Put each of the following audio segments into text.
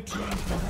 Red team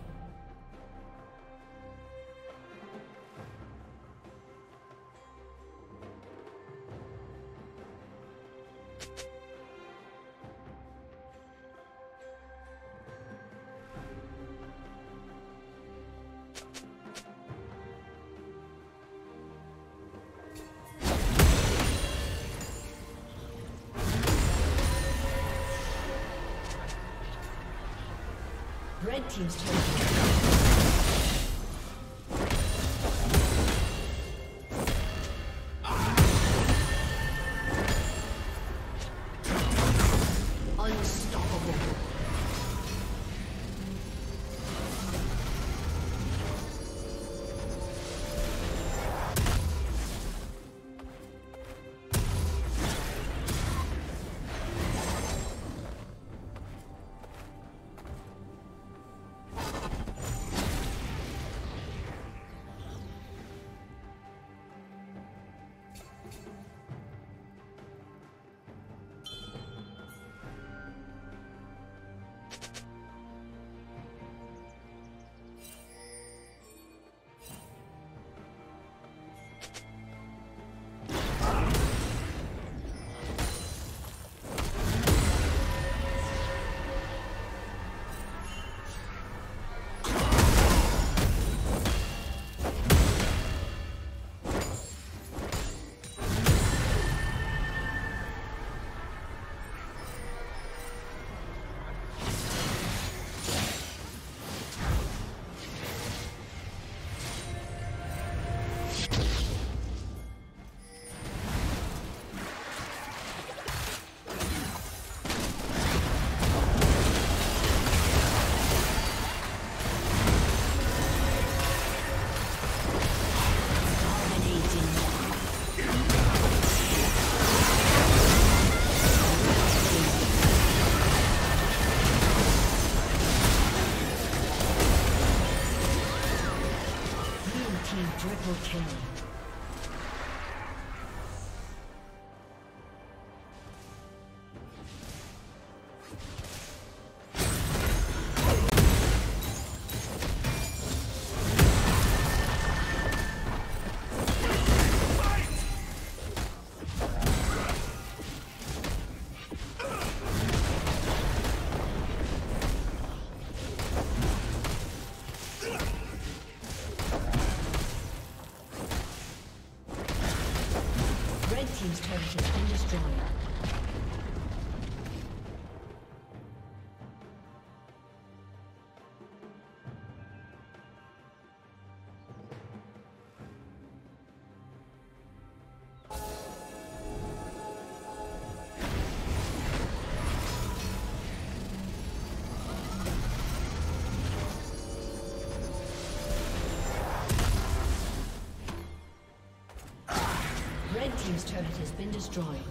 Red Team's turret. Team's turret has been destroyed.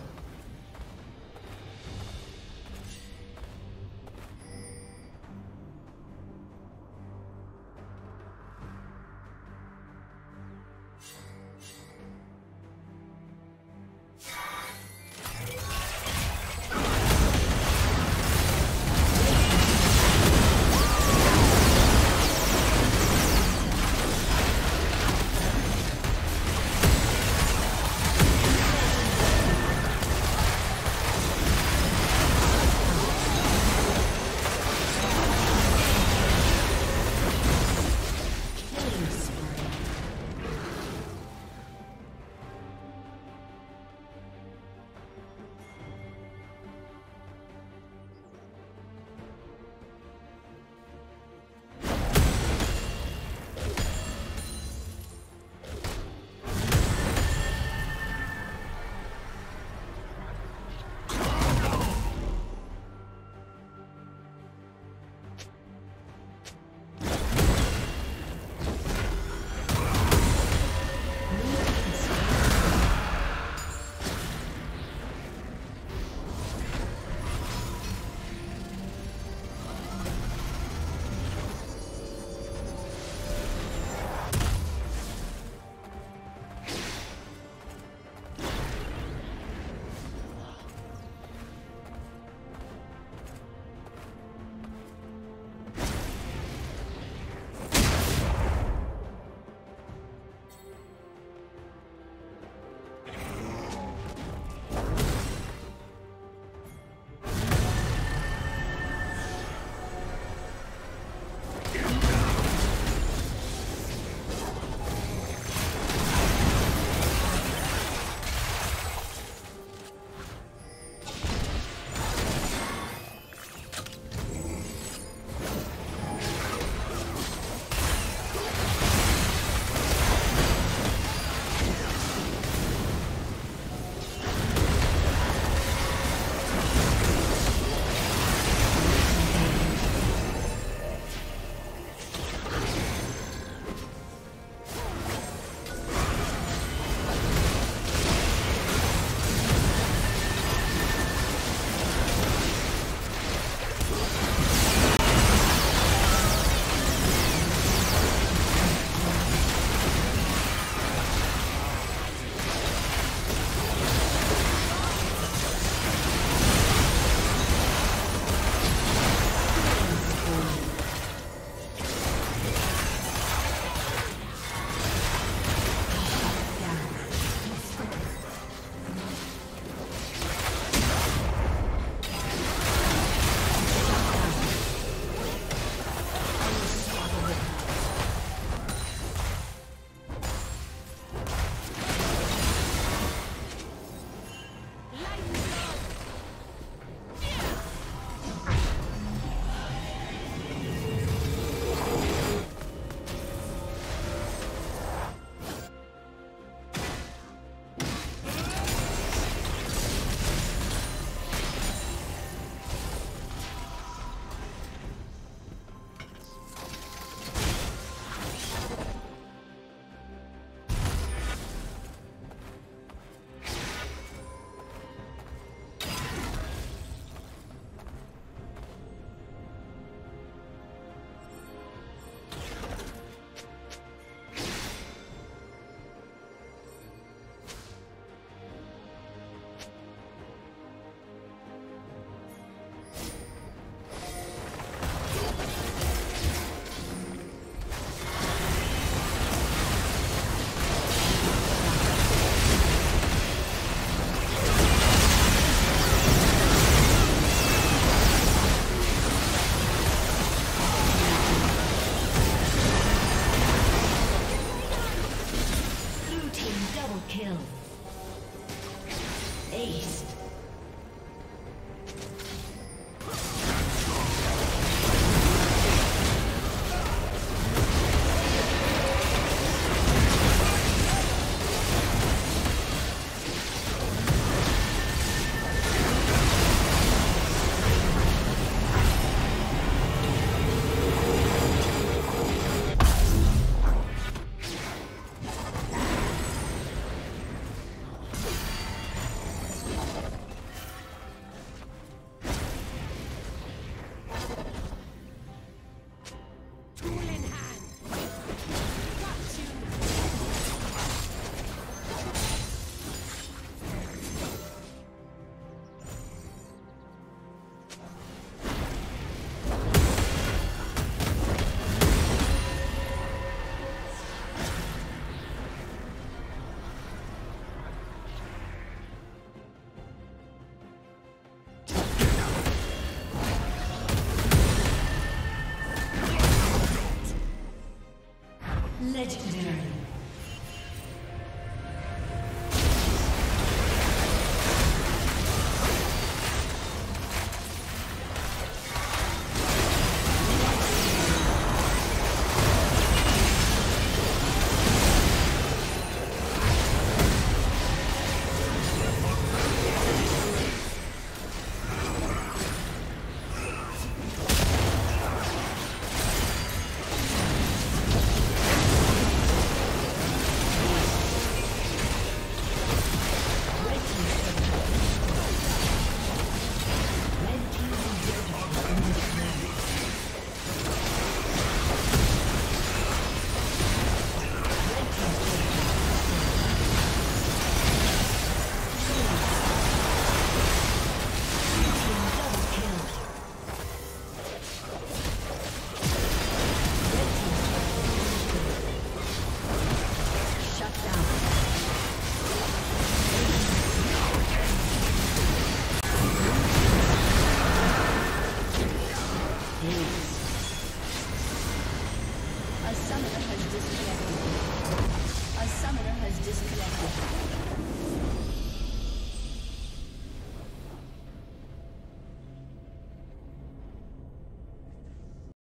Legendary.